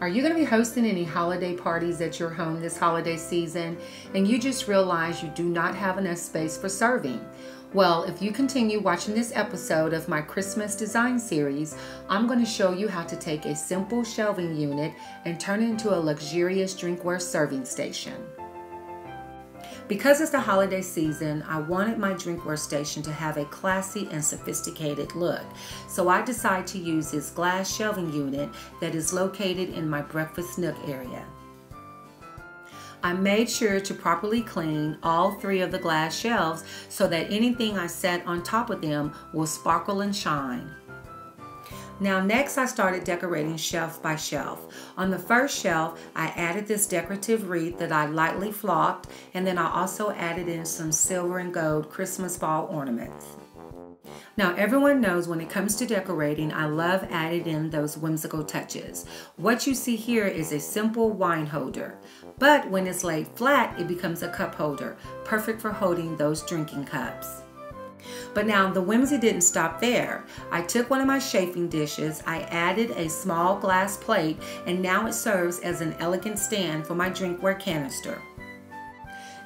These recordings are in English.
Are you going to be hosting any holiday parties at your home this holiday season and you just realize you do not have enough space for serving? Well, if you continue watching this episode of my Christmas design series, I'm going to show you how to take a simple shelving unit and turn it into a luxurious drinkware serving station. Because it's the holiday season, I wanted my drinkware station to have a classy and sophisticated look. So I decided to use this glass shelving unit that is located in my breakfast nook area. I made sure to properly clean all three of the glass shelves so that anything I set on top of them will sparkle and shine. Now next I started decorating shelf by shelf. On the first shelf, I added this decorative wreath that I lightly flocked and then I also added in some silver and gold Christmas ball ornaments. Now, everyone knows when it comes to decorating, I love adding in those whimsical touches. What you see here is a simple wine holder, but when it's laid flat, it becomes a cup holder, perfect for holding those drinking cups. But now the whimsy didn't stop there. I took one of my chafing dishes, I added a small glass plate, and now it serves as an elegant stand for my drinkware canister.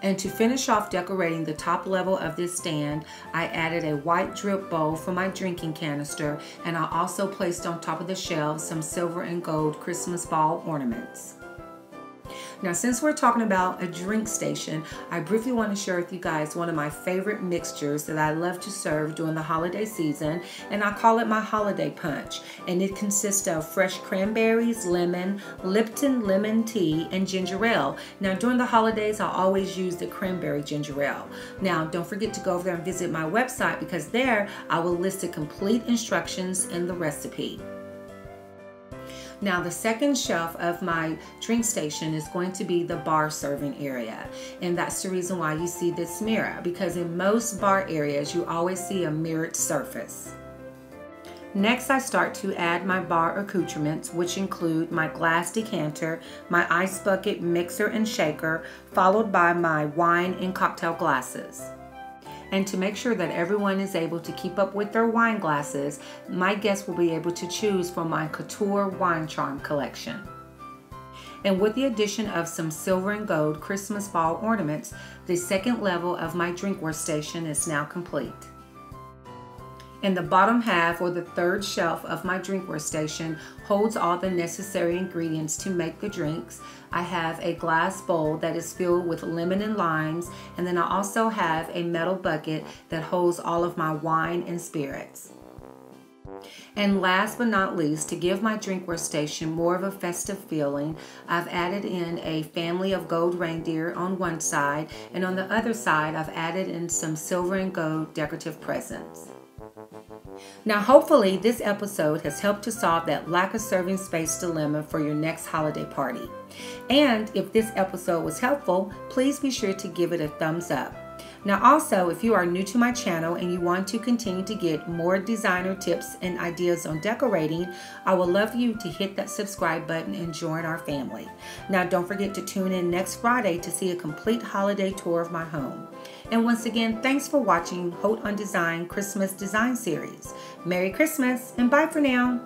And to finish off decorating the top level of this stand, I added a white drip bowl for my drinking canister and I also placed on top of the shelves some silver and gold Christmas ball ornaments. Now, since we're talking about a drink station, I briefly want to share with you guys one of my favorite mixtures that I love to serve during the holiday season, and I call it my holiday punch. And it consists of fresh cranberries, lemon, Lipton lemon tea, and ginger ale. Now, during the holidays, I always use the cranberry ginger ale. Now, don't forget to go over there and visit my website because there I will list the complete instructions and the recipe. Now the second shelf of my drink station is going to be the bar serving area. And that's the reason why you see this mirror because in most bar areas you always see a mirrored surface. Next, I start to add my bar accoutrements, which include my glass decanter, my ice bucket, mixer, and shaker, followed by my wine and cocktail glasses. And to make sure that everyone is able to keep up with their wine glasses, my guests will be able to choose from my Couture Wine Charm collection. And with the addition of some silver and gold Christmas ball ornaments, the second level of my drinkware station is now complete. In the bottom half or the third shelf of my drinkware station holds all the necessary ingredients to make the drinks. I have a glass bowl that is filled with lemon and limes and then I also have a metal bucket that holds all of my wine and spirits. And last but not least, to give my drinkware station more of a festive feeling, I've added in a family of gold reindeer on one side, and on the other side, I've added in some silver and gold decorative presents. Now, hopefully, this episode has helped to solve that lack of serving space dilemma for your next holiday party. And if this episode was helpful, please be sure to give it a thumbs up. Now, also, if you are new to my channel and you want to continue to get more designer tips and ideas on decorating, I would love you to hit that subscribe button and join our family. Now, don't forget to tune in next Friday to see a complete holiday tour of my home. And once again, thanks for watching Haute on Design Christmas Design Series. Merry Christmas and bye for now.